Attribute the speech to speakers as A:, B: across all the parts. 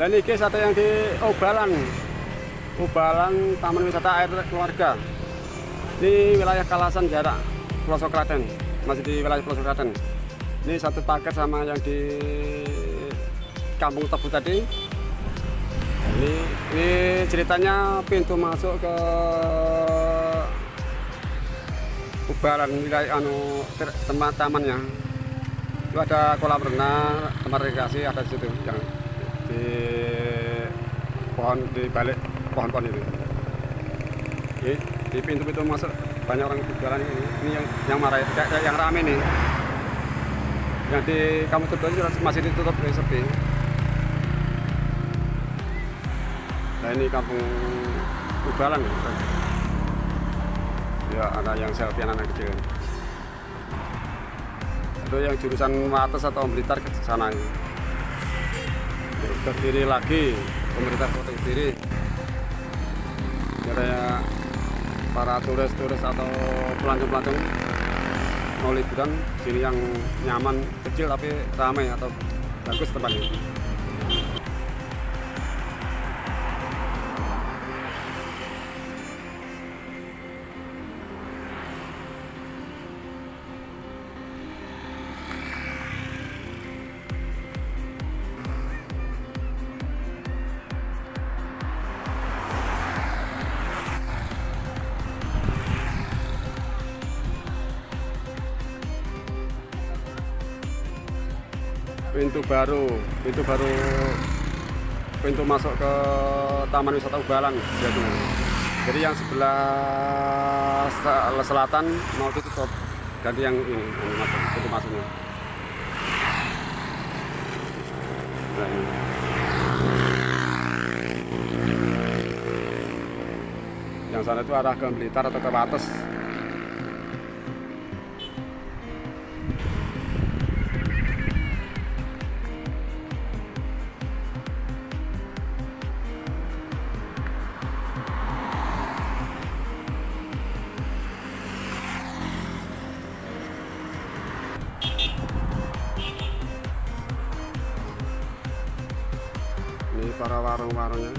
A: Dan ini ada yang di Obalan. Obalan Taman Wisata Air Keluarga. Ini wilayah Kalasan jarak Pelosok Klaten. Masih di wilayah Pelosok Klaten. Ini satu paket sama yang di Kampung Tebu tadi. Ini, ini ceritanya pintu masuk ke Ubalan wilayah anu tempat tamannya. Itu ada kolam renang, tempat rekreasi ada di situ yang di pohon di balik pohon-pohon itu. Ini di pintu-pintu masuk banyak orang jualan ini. Ini yang yang marah kayak yang rame nih. Yang di kamu tutup masih ditutup ini sepi. Nah ini kampung Ubalan ya. Ya ada yang selfie anak, -anak kecil. Itu yang jurusan Wates atau Blitar ke sana. Ini berdiri lagi. Pemerintah kota Kediri katanya para turis-turis atau pelancong-pelancong mau liburan sini yang nyaman kecil tapi ramai atau bagus tempatnya pintu baru pintu baru pintu masuk ke Taman Wisata Ubalan jadi. Jadi yang sebelah selatan mau ditutup ganti yang ini yang masuk, pintu masuknya. Nah, ini. yang sana itu arah ke Blitar atau ke Wates para warung-warungnya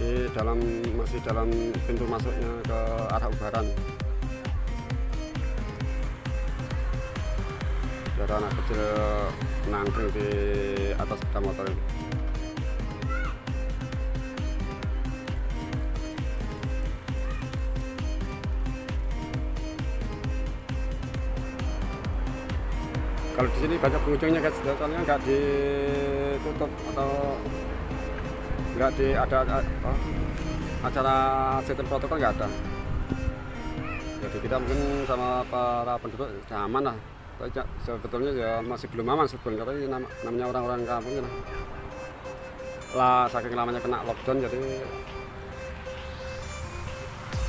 A: ini dalam masih dalam pintu masuknya ke arah Ubaran ada anak kecil nangkring di atas sepeda motor ini. Kalau di sini banyak pengunjungnya guys. Soalnya nggak ditutup atau nggak di ada, apa, acara sistem protokol nggak ada. Jadi kita mungkin sama para penduduk aman lah. Tapi ya, sebetulnya ya masih belum aman sebetulnya. Tapi nam namanya orang-orang kampung ya lah saking lamanya kena lockdown jadi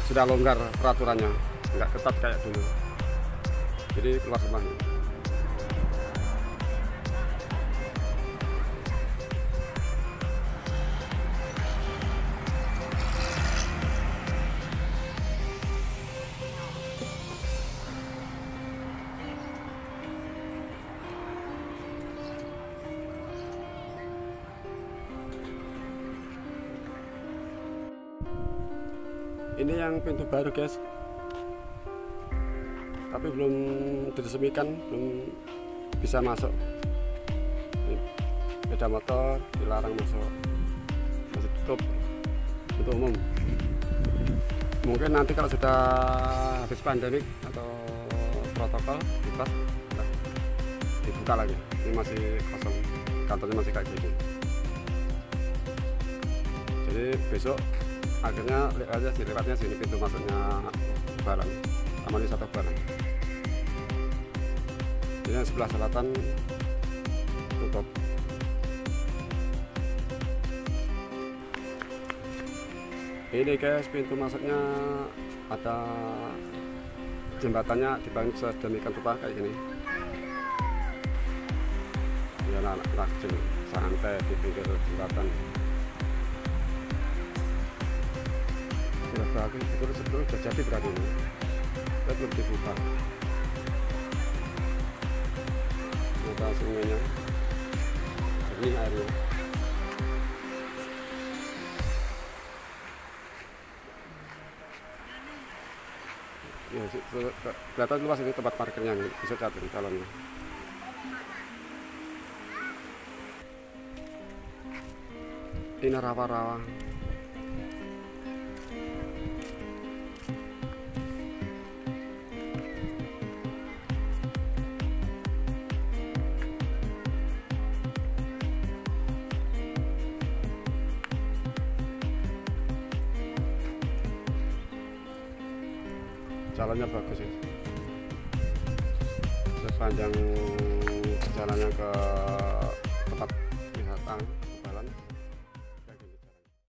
A: sudah longgar peraturannya. Nggak ketat kayak dulu. Jadi keluar semuanya ini yang pintu baru guys. Tapi belum diresmikan belum bisa masuk. Beda motor dilarang masuk. Masih tutup untuk umum. Mungkin nanti kalau sudah habis pandemik atau protokol bebas. Nah, dibuka lagi. Ini masih kosong. Kantornya masih kayak gini. Jadi besok akhirnya lihat aja sih lewatnya sini pintu masuknya Balang Taman Wisata Balang ini sebelah selatan tutup. Ini guys pintu masuknya ada jembatannya dibangun sedemikian rupa kayak gini. Ya anak-anak kecil santai di pinggir jembatan sebetulnya dulu ini airnya. Ya kelihatan luas ini tempat parkirnya ini bisa lihat calonnya. ini rawa-rawa. Jalannya bagus ya sepanjang jalannya ke